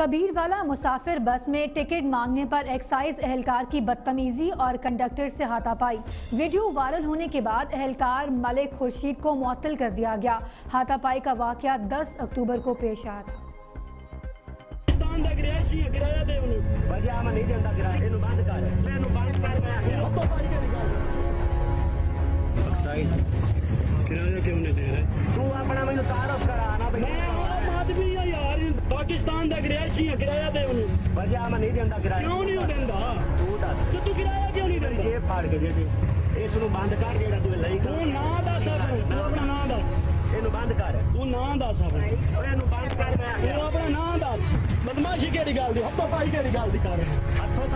कबीर वाला मुसाफिर बस में टिकट मांगने पर एक्साइज एहलकार की बदतमीजी और कंडक्टर से हाथापाई। वीडियो वायरल होने के बाद एहलकार मलिक खुर्शीद को मुअत्तल कर दिया गया। हाथापाई का वाक़ 10 अक्टूबर को पेश आया था। किराया क्यों नहीं रहे? ਪਾਕਿਸਤਾਨ ਦਾ ਗ੍ਰੈਸ਼ੀ ਕਿਰਾਇਆ ਦੇ ਉਹਨੂੰ। ਵਜ੍ਹਾ ਮੈਂ ਨਹੀਂ ਦਿੰਦਾ ਕਿਰਾਇਆ। ਕਿਉਂ ਨਹੀਂ ਉਹ ਦਿੰਦਾ? ਤੂੰ ਦੱਸ। ਤੇ ਤੂੰ ਕਿਰਾਇਆ ਕਿਉਂ ਨਹੀਂ ਦਿੰਦਾ? ਜੇਬ ਫਾੜ ਕੇ ਦੇ ਦੇ। ਇਸ ਨੂੰ ਬੰਦ ਕਰ ਜਿਹੜਾ ਤੂੰ ਲਈ ਤੂੰ ਨਾਂ ਦੱਸ ਆਪਣਾ ਤੂੰ ਆਪਣਾ ਨਾਂ ਦੱਸ। ਇਹਨੂੰ ਬੰਦ ਕਰ। ਤੂੰ ਨਾਂ ਦੱਸ ਆਪਣਾ। ਇਹਨੂੰ ਬੰਦ ਕਰ ਮੈਂ ਤੂੰ ਆਪਣਾ ਨਾਂ ਦੱਸ। ਬਦਮਾਸ਼ੀ ਕਿਹੜੀ ਗੱਲ ਦੀ? ਹੱਥੋਂ ਪਾਈ ਕਿਹੜੀ ਗੱਲ ਦੀ ਕਰ? ਹੱਥੋਂ